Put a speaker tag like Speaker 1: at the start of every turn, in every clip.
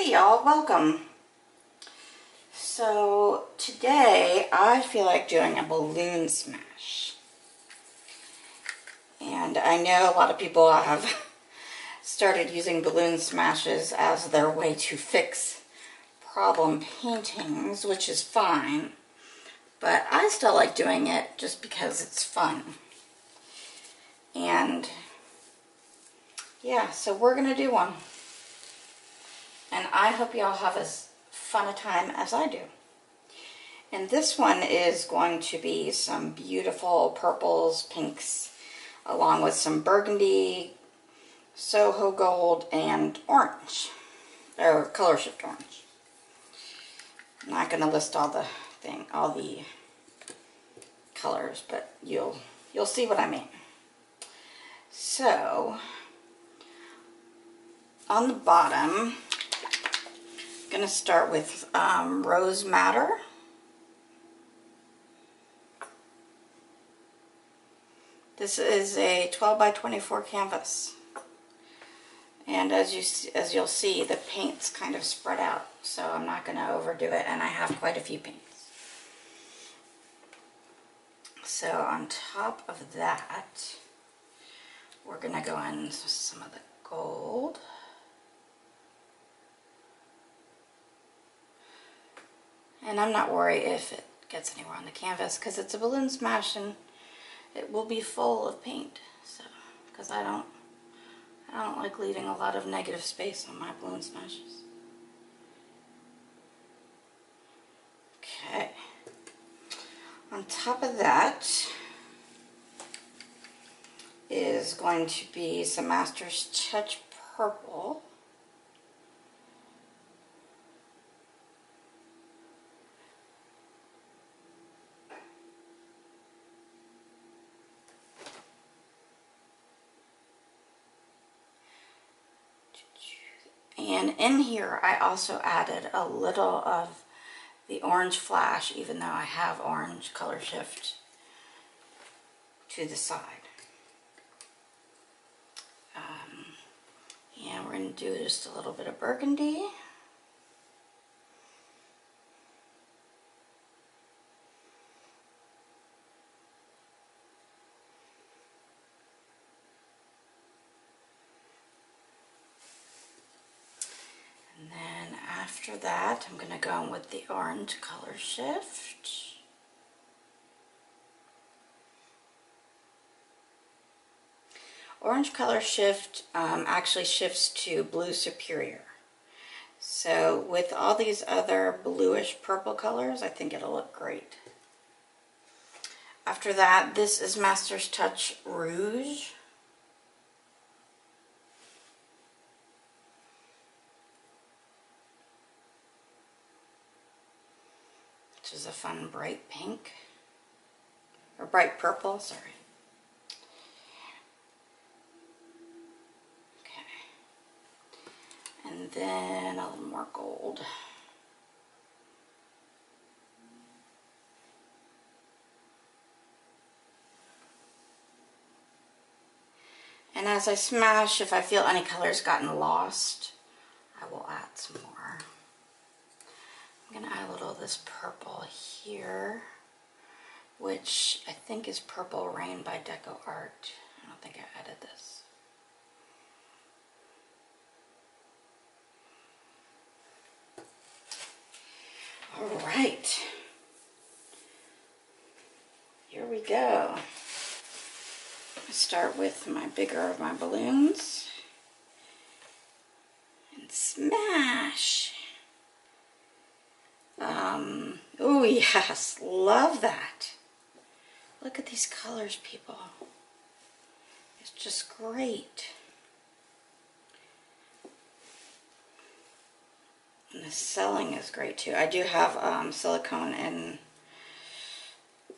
Speaker 1: Hey y'all, welcome. So today I feel like doing a balloon smash. And I know a lot of people have started using balloon smashes as their way to fix problem paintings, which is fine. But I still like doing it just because it's fun. And yeah, so we're to do one. And I hope y'all have as fun a time as I do. And this one is going to be some beautiful purples, pinks, along with some burgundy, Soho gold, and orange, or color shift orange. I'm not going to list all the thing, all the colors, but you'll you'll see what I mean. So, on the bottom, going to start with um, Rose Madder. This is a 12 by 24 canvas. And as you as you'll see, the paint's kind of spread out, so I'm not going to overdo it, and I have quite a few paints. So on top of that, we're going to go in some of the gold. And I'm not worried if it gets anywhere on the canvas because it's a balloon smash and it will be full of paint. So, because I don't, I don't like leaving a lot of negative space on my balloon smashes. Okay. On top of that is going to be some Master's Touch Purple. And in here, I also added a little of the orange flash, even though I have orange color shift to the side. Um, yeah, we're going to do just a little bit of burgundy. After that, I'm going to go in with the orange color shift. Orange color shift um, actually shifts to blue superior. So with all these other bluish purple colors, I think it'll look great. After that, this is Master's Touch Rouge. Which is a fun bright pink, or bright purple, sorry. Okay. And then a little more gold. And as I smash, if I feel any colors gotten lost, I will add some more. I'm going to add a little of this purple here, which I think is Purple Rain by Deco Art. I don't think I added this. All right. Here we go. I start with my bigger of my balloons and smash. Um, oh yes, love that. Look at these colors, people. It's just great. And the celling is great too. I do have um, silicone in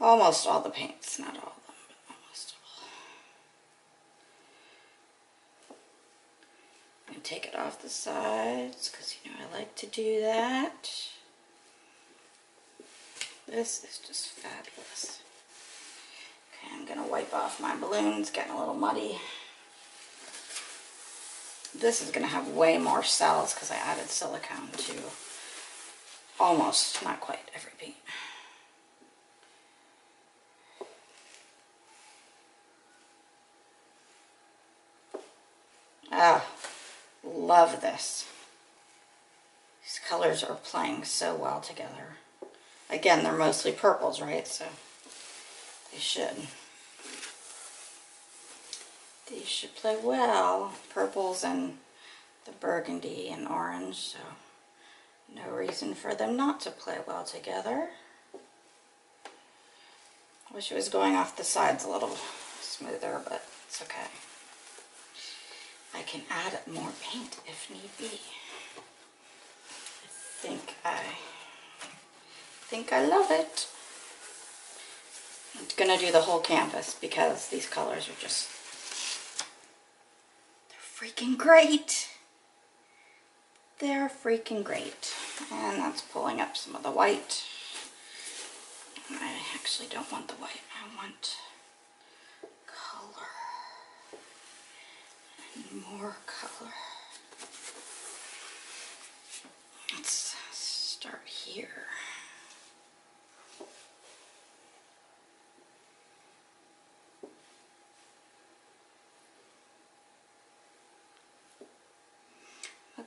Speaker 1: almost all the paints, not all of them, but almost all. Take it off the sides because you know I like to do that. This is just fabulous. Okay, I'm going to wipe off my balloons, getting a little muddy. this is going to have way more cells because I added silicone to almost, not quite, every paint. Ah, love this. These colors are playing so well together. Again, they're mostly purples, right? So they should. These should play well. Purples and the burgundy and orange, so no reason for them not to play well together. Wish it was going off the sides a little smoother, but it's okay. I can add more paint if need be. I think I think I love it. I'm gonna do the whole canvas because these colors are just they're freaking great. They're freaking great. And that's pulling up some of the white. I actually don't want the white. I want color and more color. Let's start here.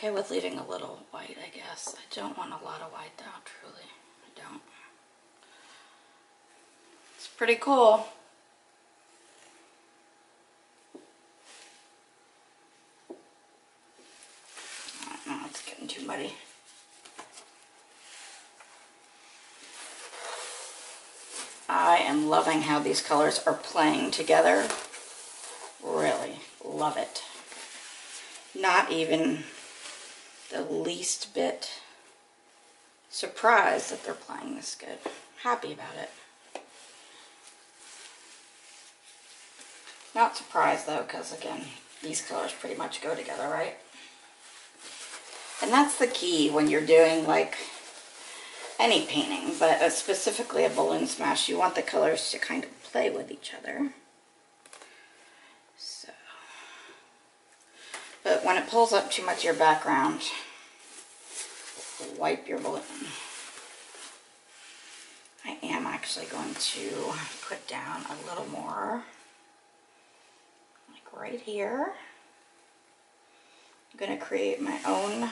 Speaker 1: Okay with leaving a little white, I guess. I don't want a lot of white though, truly. I don't. It's pretty cool. Oh, it's getting too muddy. I am loving how these colors are playing together. Really love it. Not even the least bit surprised that they're playing this good. Happy about it. Not surprised though, because again, these colors pretty much go together, right? And that's the key when you're doing like any painting, but uh, specifically a balloon smash, you want the colors to kind of play with each other. So, but when it pulls up too much of your background, wipe your balloon. I am actually going to put down a little more, like right here. I'm going to create my own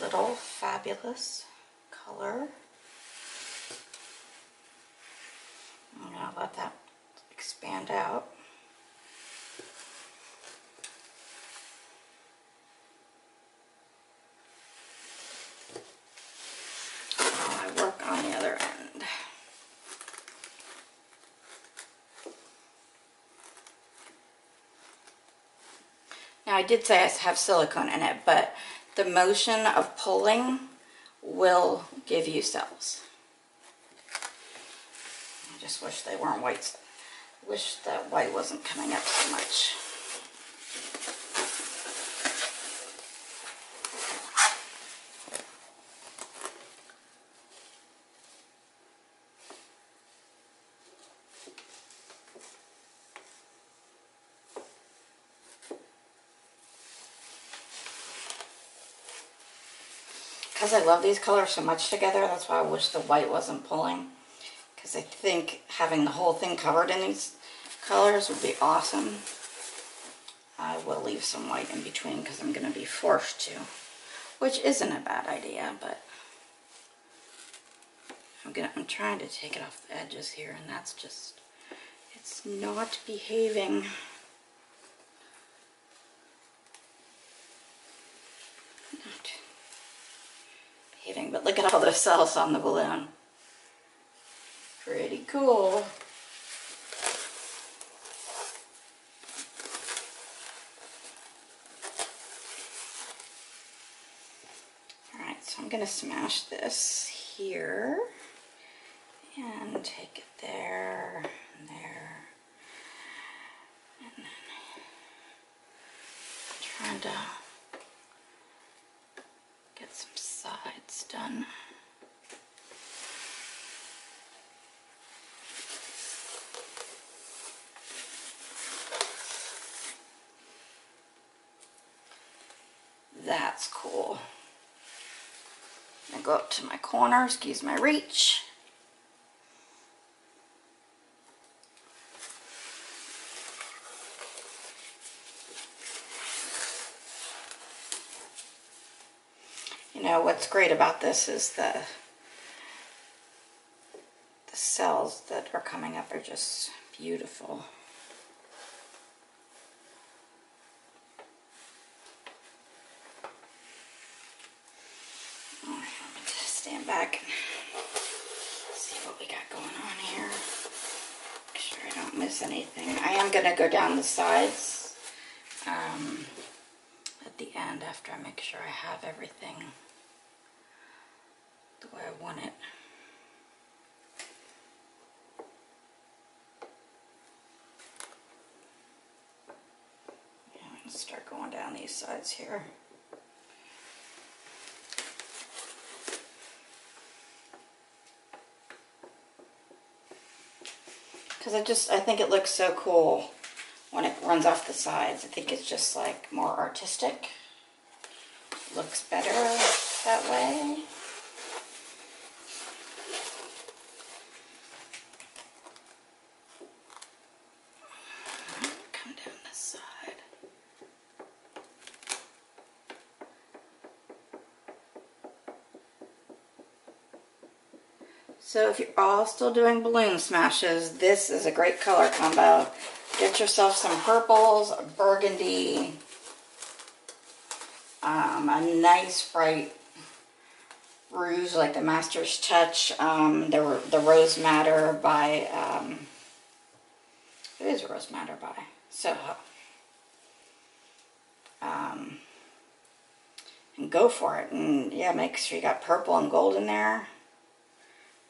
Speaker 1: little fabulous color. I'm let that expand out. I work on the other end. Now I did say I have silicone in it, but the motion of pulling will give you cells. I just wish they weren't white. Wish that white wasn't coming up so much. Because I love these colors so much together, that's why I wish the white wasn't pulling. Because I think having the whole thing covered in these colors would be awesome. I will leave some white in between because I'm going to be forced to. Which isn't a bad idea, but I'm gonna I'm trying to take it off the edges here and that's just it's not behaving. Not behaving, but look at all those cells on the balloon. Pretty cool. Alright, so I'm going to smash this here and take it there and there. And then trying to get some sides done. That's cool. I go up to my corner, excuse my reach. You know, what's great about this is the the cells that are coming up are just beautiful. All right, let me just stand back and see what we got going on here. Make sure I don't anything. I am going to go down the sides um, at the end after I make sure I have everything the way I want it. Yeah, start going down these sides here. Because I just, I think it looks so cool when it runs off the sides. I think it's just like more artistic. Looks better that way. Come down this side. So if you're all still doing balloon smashes, this is a great color combo. Get yourself some purples, a burgundy, um, a nice bright rouge like the Master's Touch, um, the, the Rose Matter by, um, it is Rose Madder by Soho. Um, and go for it. And yeah, make sure you got purple and gold in there.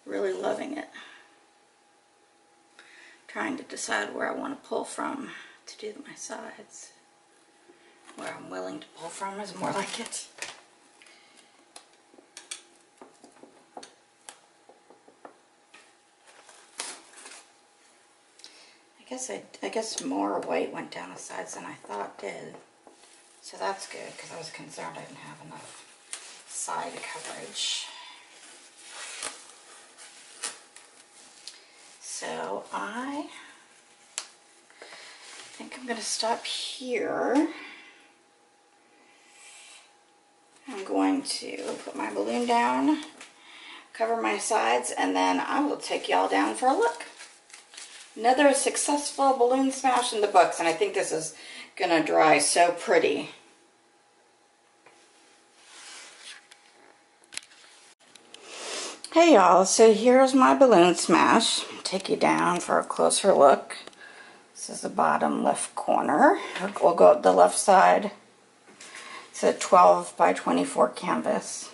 Speaker 1: Really loving it. Trying to decide where I want to pull from to do my sides. Where I'm willing to pull from is more like it. I guess I, I guess more white went down the sides than I thought did. So that's good because I was concerned I didn't have enough side coverage. So I think I'm going to stop here. I'm going to put my balloon down, cover my sides, and then I will take y'all down for a look. Another successful balloon smash in the books, and I think this is going to dry so pretty. Hey y'all, so here's my balloon smash. Take you down for a closer look. This is the bottom left corner. We'll go up the left side. It's a 12 by 24 canvas.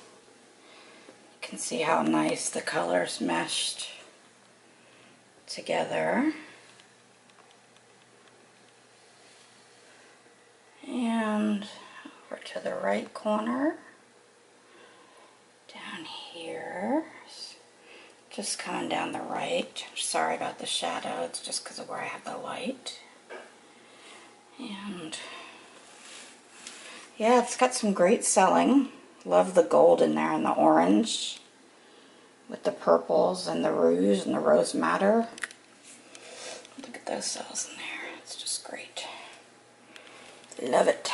Speaker 1: You can see how nice the colors meshed together. And over to the right corner. Down here. Just coming down the right. Sorry about the shadow. It's just because of where I have the light. And yeah, it's got some great celling. Love the gold in there and the orange with the purples and the rouge and the rose madder. Look at those cells in there. It's just great. Love it.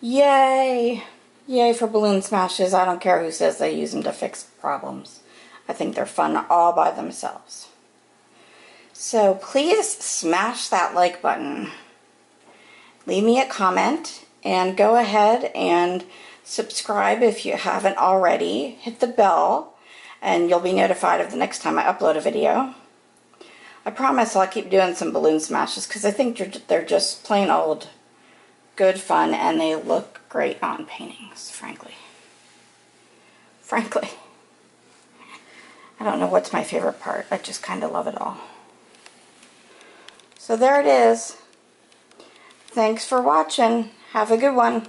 Speaker 1: Yay! Yay for balloon smashes. I don't care who says they use them to fix problems. I think they're fun all by themselves. So please smash that like button. Leave me a comment and go ahead and subscribe if you haven't already. Hit the bell and you'll be notified of the next time I upload a video. I promise I'll keep doing some balloon smashes because I think they're just plain old good fun and they look great on paintings, frankly. Frankly. I don't know what's my favorite part. I just kind of love it all. So there it is. Thanks for watching. Have a good one.